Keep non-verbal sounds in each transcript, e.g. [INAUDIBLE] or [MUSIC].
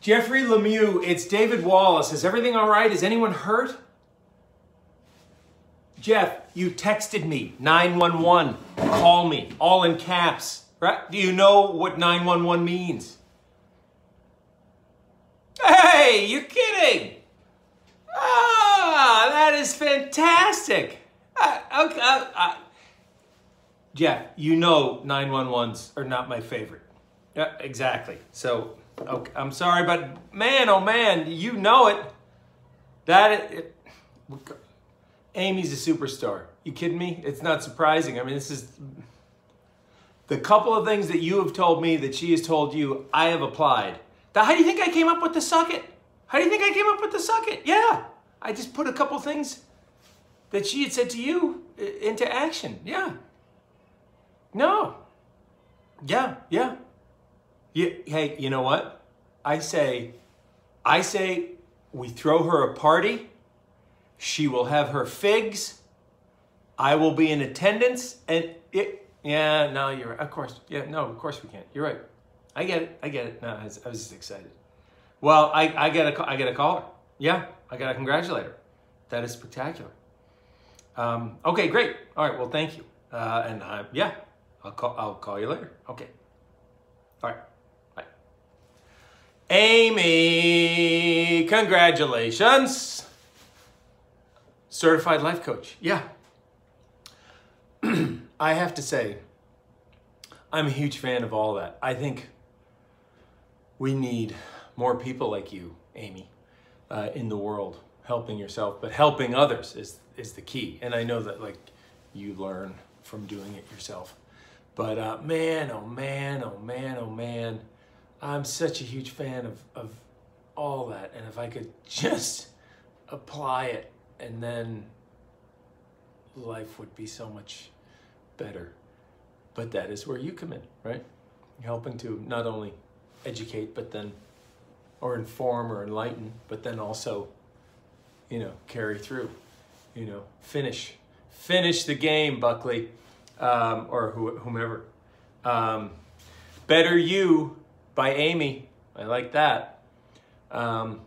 Jeffrey Lemieux, it's David Wallace. Is everything all right? Is anyone hurt? Jeff, you texted me 911. Call me, all in caps. Right? Do you know what 911 means? Hey, you're kidding. Ah, that is fantastic. Uh, okay, uh, uh, Jeff, you know 911s are not my favorite. Yeah, exactly. So, okay, I'm sorry, but man, oh man, you know it. That it, it, Amy's a superstar. You kidding me? It's not surprising. I mean, this is the couple of things that you have told me that she has told you. I have applied. Now, how do you think I came up with the Suck It? How do you think I came up with the Suck It? Yeah, I just put a couple things that she had said to you uh, into action. Yeah. No. Yeah, yeah. Hey, you know what? I say, I say we throw her a party. She will have her figs. I will be in attendance. And it, yeah, no, you're right. Of course. Yeah, no, of course we can't. You're right. I get it. I get it. No, I was, I was just excited. Well, I, I get a, I get a call. Yeah, I got to congratulate her. That is spectacular. Um, okay, great. All right. Well, thank you. Uh, and uh, yeah, I'll call. I'll call you later. Okay. All right. Bye. Amy, congratulations. Certified life coach. Yeah. [CLEARS THROAT] I have to say, I'm a huge fan of all that. I think we need more people like you, Amy, uh, in the world, helping yourself, but helping others is is the key. And I know that like you learn from doing it yourself. But uh, man, oh man, oh man, oh man, I'm such a huge fan of, of all that. And if I could [LAUGHS] just apply it and then life would be so much better. But that is where you come in, right? Helping to not only educate, but then, or inform or enlighten, but then also, you know, carry through, you know, finish, finish the game, Buckley, um, or whomever. Um, Better You by Amy. I like that. Um,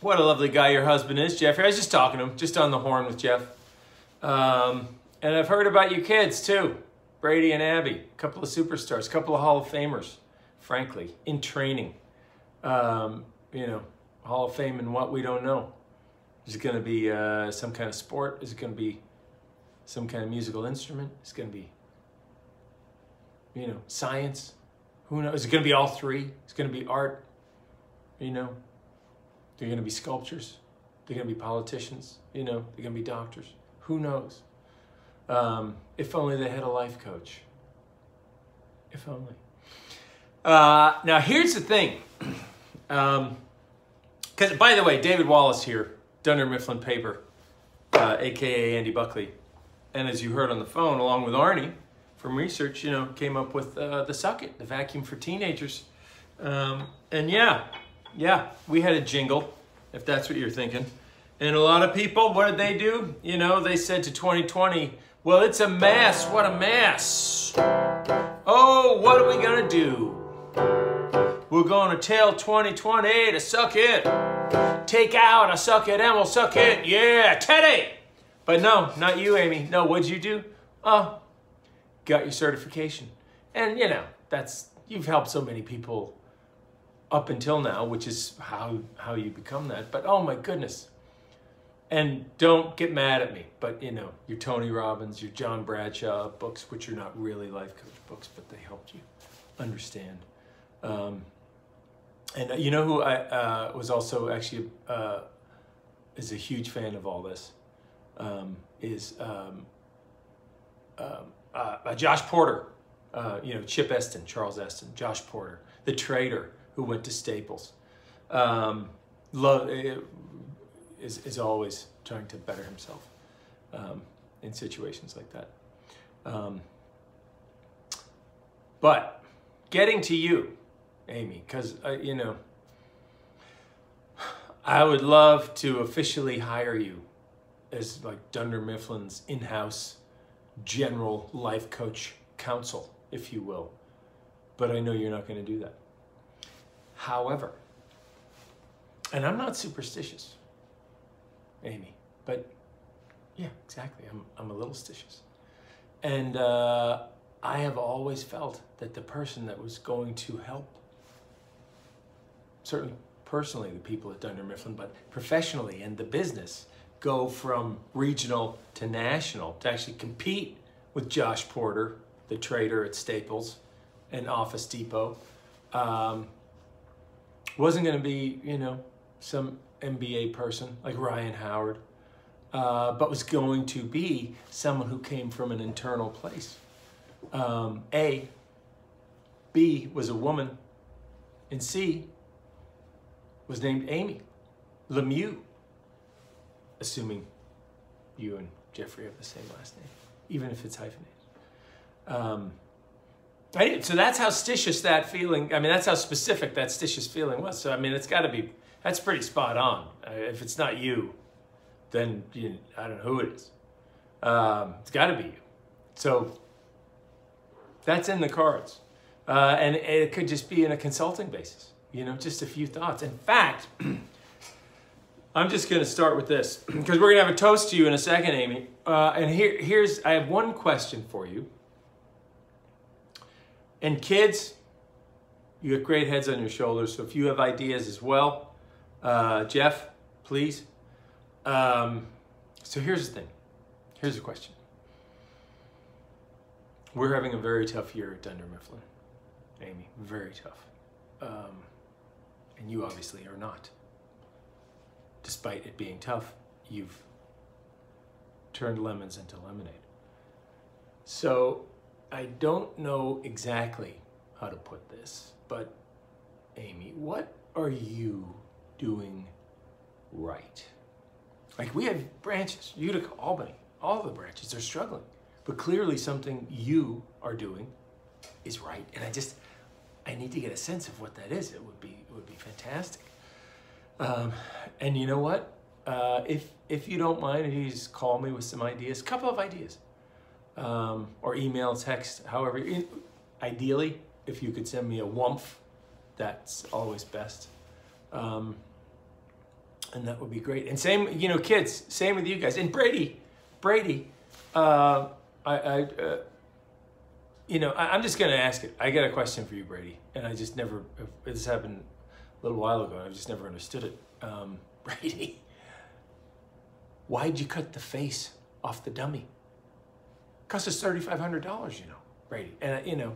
what a lovely guy your husband is, Jeffrey. I was just talking to him, just on the horn with Jeff. Um, and I've heard about you kids too. Brady and Abby, a couple of superstars, a couple of Hall of Famers, frankly, in training. Um, you know, Hall of Fame and what we don't know. Is it going to be uh, some kind of sport? Is it going to be some kind of musical instrument? Is it going to be, you know, science? Who knows? Is it going to be all three? It's going to be art. You know, they're going to be sculptures. They're going to be politicians. You know, they're going to be doctors. Who knows? Um, if only they had a life coach. If only. Uh, now, here's the thing. Because, [CLEARS THROAT] um, by the way, David Wallace here, Dunder Mifflin Paper, uh, aka Andy Buckley. And as you heard on the phone, along with Arnie from research, you know, came up with uh, the Suck It, the vacuum for teenagers. Um, and yeah, yeah, we had a jingle, if that's what you're thinking. And a lot of people, what did they do? You know, they said to 2020, well, it's a mess. What a mess. Oh, what are we to do? We're to tell 2020 to suck it. Take out a suck it and we'll suck it. Yeah, Teddy. But no, not you, Amy. No, what'd you do? Oh, got your certification. And, you know, that's, you've helped so many people up until now, which is how, how you become that. But oh my goodness, and don't get mad at me, but you know, your Tony Robbins, your John Bradshaw books, which are not really life coach books, but they helped you understand. Um, and uh, you know who I uh, was also actually uh, is a huge fan of all this um, is um, um uh, Josh Porter. Uh, you know Chip Esten, Charles Esten, Josh Porter, the trader who went to Staples. Um, love is, is always trying to better himself um, in situations like that. Um, but getting to you, Amy, because, uh, you know, I would love to officially hire you as like Dunder Mifflin's in-house general life coach counsel, if you will. But I know you're not going to do that. However, and I'm not superstitious, Amy, but yeah, exactly. I'm, I'm a little stitious. And uh, I have always felt that the person that was going to help, certainly personally, the people at Dunder Mifflin, but professionally and the business, go from regional to national to actually compete with Josh Porter, the trader at Staples and Office Depot. Um, wasn't going to be, you know, some MBA person like Ryan Howard, uh, but was going to be someone who came from an internal place. Um, a, B was a woman, and C was named Amy Lemieux, assuming you and Jeffrey have the same last name, even if it's hyphenated. Um, so that's how stitious that feeling, I mean, that's how specific that stitious feeling was. So, I mean, it's got to be, that's pretty spot on. Uh, if it's not you, then you, I don't know who it is. Um, it's got to be you. So that's in the cards. Uh, and it could just be in a consulting basis, you know, just a few thoughts. In fact, [CLEARS THROAT] I'm just going to start with this [CLEARS THROAT] because we're going to have a toast to you in a second, Amy. Uh, and here, here's, I have one question for you. And kids, you have great heads on your shoulders. So if you have ideas as well, uh, Jeff, please. Um, so here's the thing. Here's the question. We're having a very tough year at Dunder Mifflin, Amy. Very tough. Um, and you obviously are not. Despite it being tough, you've turned lemons into lemonade. So I don't know exactly how to put this, but Amy, what are you doing right? Like we have branches, Utica, Albany, all the branches are struggling, but clearly something you are doing is right. And I just, I need to get a sense of what that is. It would be, it would be fantastic. Um, and you know what? Uh, if if you don't mind, just call me with some ideas, couple of ideas um, or email, text, however. Ideally, if you could send me a WUPHF, that's always best. Um, and that would be great. And same, you know, kids, same with you guys. And Brady, Brady, uh, I, I uh, you know, I, am just to ask it. I got a question for you, Brady. And I just never, this happened a little while ago. I just never understood it. Um, [LAUGHS] Brady, why'd you cut the face off the dummy? cost us $3,500, you know, Brady. And, you know,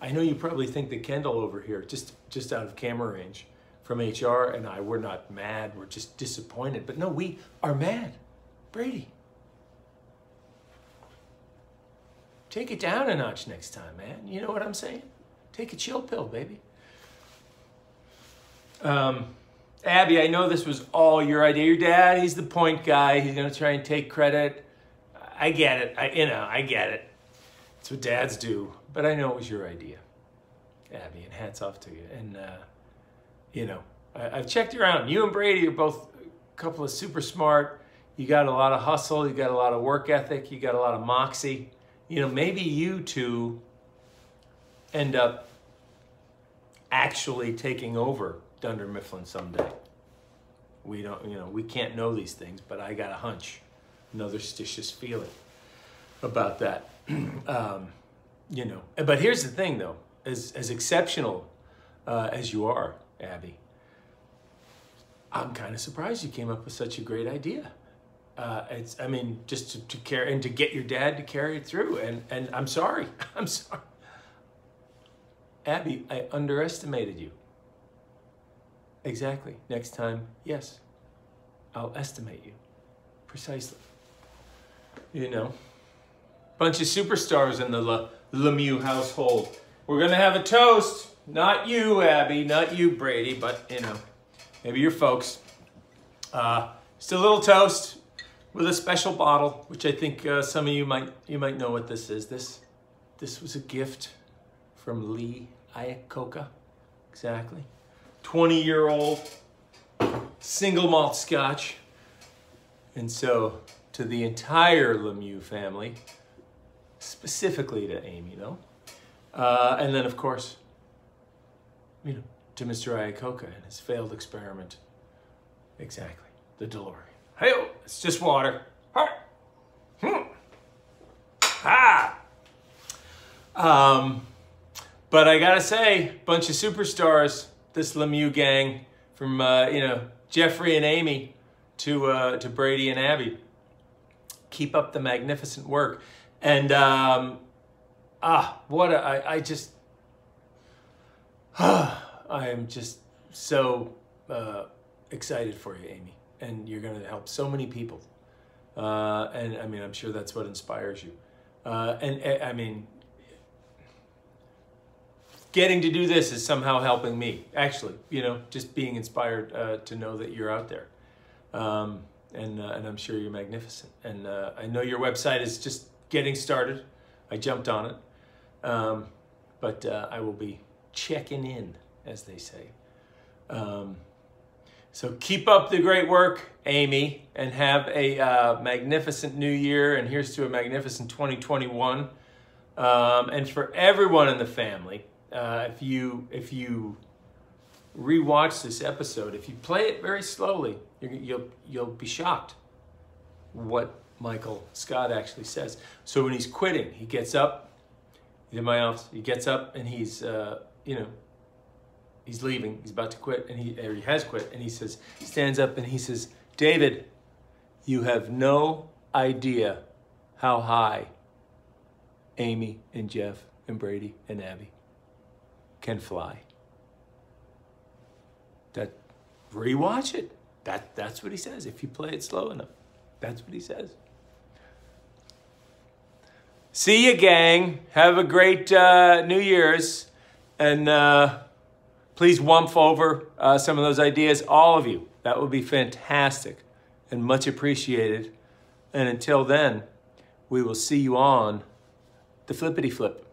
I know you probably think that Kendall over here, just, just out of camera range from HR and I, we're not mad, we're just disappointed. But no, we are mad. Brady. Take it down a notch next time, man. You know what I'm saying? Take a chill pill, baby. Um, Abby, I know this was all your idea. Your dad, he's the point guy. He's going to try and take credit. I get it. I, you know, I get it. It's what dads do. But I know it was your idea, Abby, and hats off to you. And, uh, you know, I, have checked around. You and Brady are both a couple of super smart. You got a lot of hustle. You got a lot of work ethic. You got a lot of moxie. You know, maybe you two end up actually taking over Dunder Mifflin someday. We don't, you know, we can't know these things, but I got a hunch another stitious feeling about that. [CLEARS THROAT] um, you know, but here's the thing though, as, as exceptional uh, as you are, Abby, I'm kind of surprised you came up with such a great idea. Uh, it's, I mean, just to, to carry and to get your dad to carry it through. And, and I'm sorry, [LAUGHS] I'm sorry. Abby, I underestimated you. Exactly. Next time, yes, I'll estimate you precisely you know, bunch of superstars in the Le Lemieux household. We're gonna have a toast. Not you, Abby, not you, Brady, but you know, maybe your folks. Uh, just a little toast with a special bottle, which I think uh, some of you might you might know what this is. This this was a gift from Lee Iacocca, exactly. 20 year old single malt scotch. And so to the entire Lemieux family, specifically to Amy, though. Uh, and then, of course, you know, to Mr. Iacocca and his failed experiment Exactly. The DeLorean. Hey, it's just water. Hmm. Ah. Um, but I gotta say, bunch of superstars. This Lemieux gang, from uh, you know Jeffrey and Amy to uh, to Brady and Abby. Keep up the magnificent work, and um, ah, what a, I, I just ah, [SIGHS] I am just so uh, excited for you, Amy, and you're going to help so many people. Uh, and I mean, I'm sure that's what inspires you. Uh, and, and I mean, getting to do this is somehow helping me. Actually, you know, just being inspired uh, to know that you're out there. Um, and uh, and I'm sure you're magnificent. And uh, I know your website is just getting started. I jumped on it, um, but uh, I will be checking in, as they say. Um, so keep up the great work, Amy, and have a uh, magnificent new year. And here's to a magnificent 2021. Um, and for everyone in the family, uh, if you if you rewatch this episode, if you play it very slowly, you'll you'll be shocked what Michael Scott actually says. So when he's quitting, he gets up. He's in my office. He gets up and he's uh, you know he's leaving. He's about to quit, and he or he has quit, and he says stands up and he says, "David, you have no idea how high Amy and Jeff and Brady and Abby can fly." That rewatch it. That that's what he says. If you play it slow enough, that's what he says. See you, gang. Have a great uh, New Year's, and. Uh, Please WUPHF over uh, some of those ideas, all of you. That would be fantastic and much appreciated. And until then, we will see you on the flippity flip.